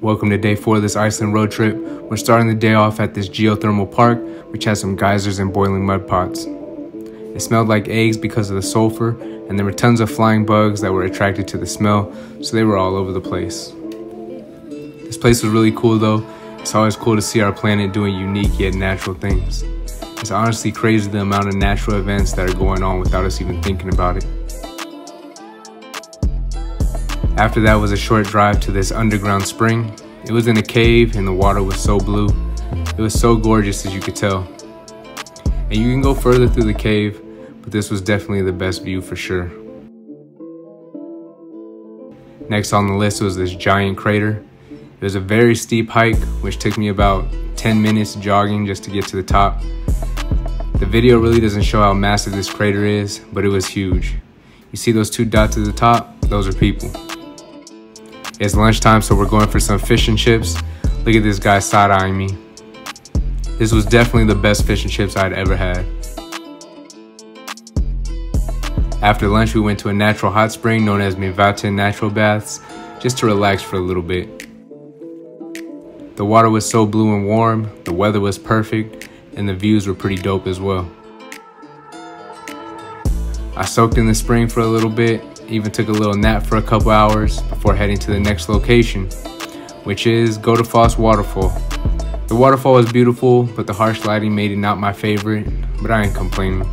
Welcome to day four of this Iceland road trip. We're starting the day off at this geothermal park, which has some geysers and boiling mud pots. It smelled like eggs because of the sulfur, and there were tons of flying bugs that were attracted to the smell, so they were all over the place. This place was really cool though. It's always cool to see our planet doing unique yet natural things. It's honestly crazy the amount of natural events that are going on without us even thinking about it. After that was a short drive to this underground spring. It was in a cave and the water was so blue. It was so gorgeous as you could tell. And you can go further through the cave, but this was definitely the best view for sure. Next on the list was this giant crater. It was a very steep hike, which took me about 10 minutes jogging just to get to the top. The video really doesn't show how massive this crater is, but it was huge. You see those two dots at the top? Those are people. It's lunchtime, so we're going for some fish and chips. Look at this guy side-eyeing me. This was definitely the best fish and chips I'd ever had. After lunch, we went to a natural hot spring known as Mývatn Natural Baths, just to relax for a little bit. The water was so blue and warm, the weather was perfect, and the views were pretty dope as well. I soaked in the spring for a little bit even took a little nap for a couple hours before heading to the next location, which is Godafoss Waterfall. The waterfall was beautiful, but the harsh lighting made it not my favorite, but I ain't complaining.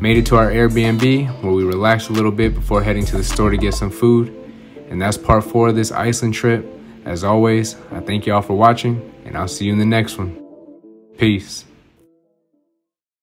Made it to our Airbnb where we relaxed a little bit before heading to the store to get some food. And that's part four of this Iceland trip. As always, I thank y'all for watching, and I'll see you in the next one. Peace.